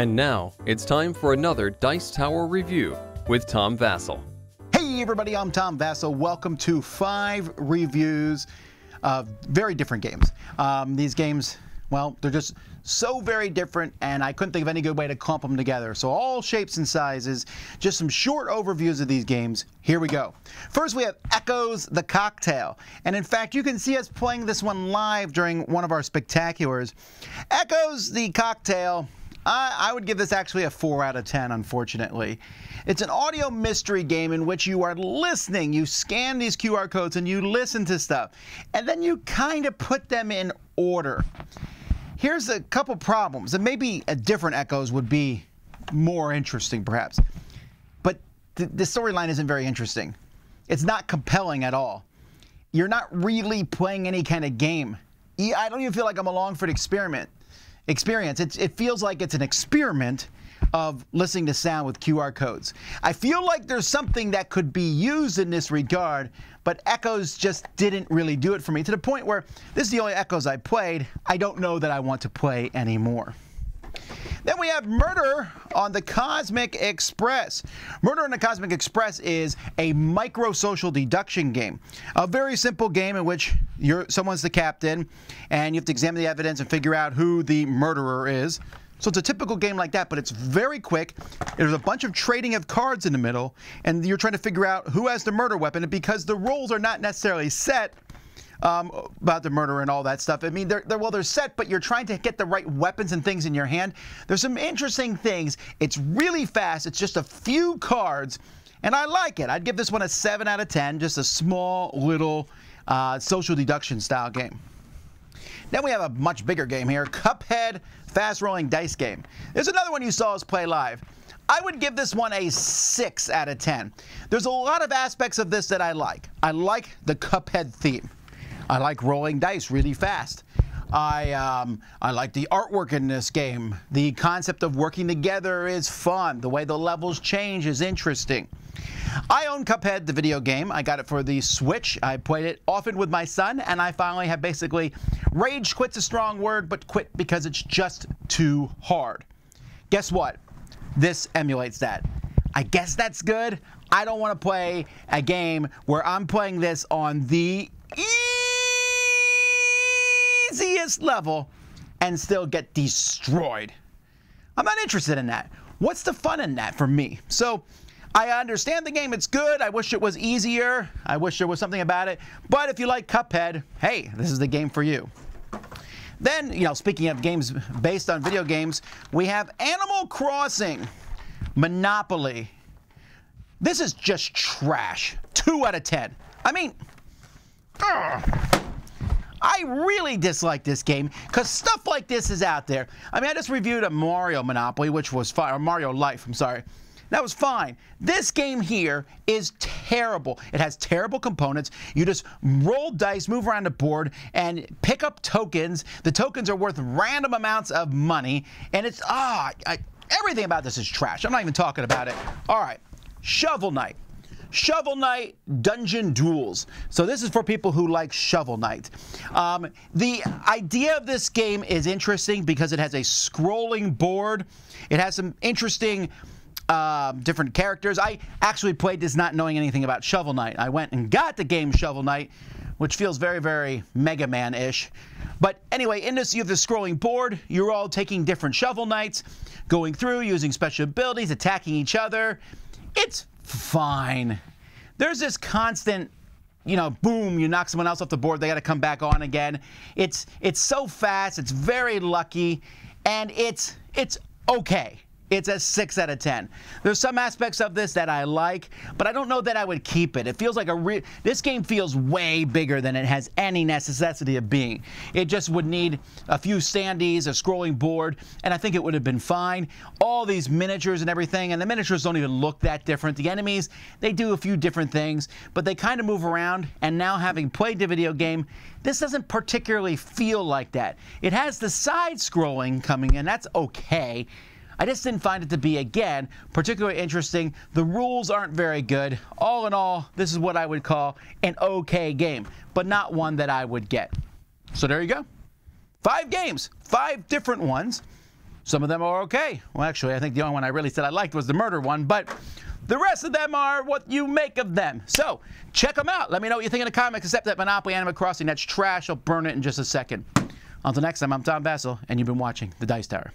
And now it's time for another Dice Tower review with Tom Vasel. Hey everybody, I'm Tom Vasel. Welcome to five reviews of very different games. Um, these games, well, they're just so very different, and I couldn't think of any good way to clump them together. So all shapes and sizes, just some short overviews of these games. Here we go. First, we have Echoes the Cocktail, and in fact, you can see us playing this one live during one of our spectaculars. Echoes the Cocktail. I, would give this actually a 4 out of 10, unfortunately. It's an audio mystery game in which you are listening. You scan these QR codes and you listen to stuff. And then you kind of put them in order. Here's a couple problems, and maybe a different echoes would be more interesting, perhaps. But th the storyline isn't very interesting. It's not compelling at all. You're not really playing any kind of game. I don't even feel like I'm along for the experiment. Experience. It's, it feels like it's an experiment of listening to sound with QR codes. I feel like there's something that could be used in this regard, but Echoes just didn't really do it for me to the point where this is the only Echoes I played. I don't know that I want to play anymore. Then we have Murder on the Cosmic Express. Murder on the Cosmic Express is a micro social deduction game. A very simple game in which you're someone's the captain and you have to examine the evidence and figure out who the murderer is. So it's a typical game like that, but it's very quick. There's a bunch of trading of cards in the middle, and you're trying to figure out who has the murder weapon. And because the roles are not necessarily set um, about the murder and all that stuff, I mean, they're, they're, well, they're set, but you're trying to get the right weapons and things in your hand. There's some interesting things. It's really fast. It's just a few cards, and I like it. I'd give this one a 7 out of 10, just a small little uh, social deduction style game. Then we have a much bigger game here, Cuphead Fast Rolling Dice Game. There's another one you saw us play live. I would give this one a 6 out of 10. There's a lot of aspects of this that I like. I like the Cuphead theme. I like rolling dice really fast. I um, I like the artwork in this game. The concept of working together is fun. The way the levels change is interesting. I own Cuphead, the video game. I got it for the Switch. I played it often with my son, and I finally have basically rage quit's a strong word, but quit because it's just too hard. Guess what? This emulates that. I guess that's good. I don't want to play a game where I'm playing this on the easiest level and still get destroyed. I'm not interested in that. What's the fun in that for me? So I understand the game, it's good. I wish it was easier. I wish there was something about it. But if you like Cuphead, hey, this is the game for you. Then, you know, speaking of games based on video games, we have Animal Crossing, Monopoly. This is just trash. Two out of ten. I mean, ugh. I really dislike this game because stuff like this is out there. I mean, I just reviewed a Mario Monopoly, which was fine, or Mario Life, I'm sorry. That was fine. This game here is terrible. It has terrible components. You just roll dice, move around the board, and pick up tokens. The tokens are worth random amounts of money, and it's ah, everything about this is trash. I'm not even talking about it. All right, Shovel Knight. Shovel Knight Dungeon Duels. So this is for people who like Shovel Knight. Um, the idea of this game is interesting because it has a scrolling board. It has some interesting uh, different characters. I actually played this not knowing anything about Shovel Knight. I went and got the game Shovel Knight, which feels very, very Mega Man ish. But anyway, in this, you have the scrolling board. You're all taking different Shovel Knights, going through, using special abilities, attacking each other. It's fine. There's this constant you know, boom, you knock someone else off the board, they got to come back on again. It's it's so fast, it's very lucky, and it's it's okay. It's a 6 out of 10. There's some aspects of this that I like, but I don't know that I would keep it. It feels like a re this game feels way bigger than it has any necessity of being. It just would need a few standees, a scrolling board, and I think it would have been fine. All these miniatures and everything, and the miniatures don't even look that different. The enemies, they do a few different things, but they kind of move around, and now having played the video game, this doesn't particularly feel like that. It has the side scrolling coming in, that's okay. I just didn't find it to be, again, particularly interesting. The rules aren't very good. All in all, this is what I would call an okay game, but not one that I would get. So there you go. Five games, five different ones. Some of them are okay. Well, actually, I think the only one I really said I liked was the murder one, but the rest of them are what you make of them. So check them out. Let me know what you think in the comments, except that Monopoly Animal Crossing, that's trash. I'll burn it in just a second. Until next time, I'm Tom Vasel, and you've been watching The Dice Tower.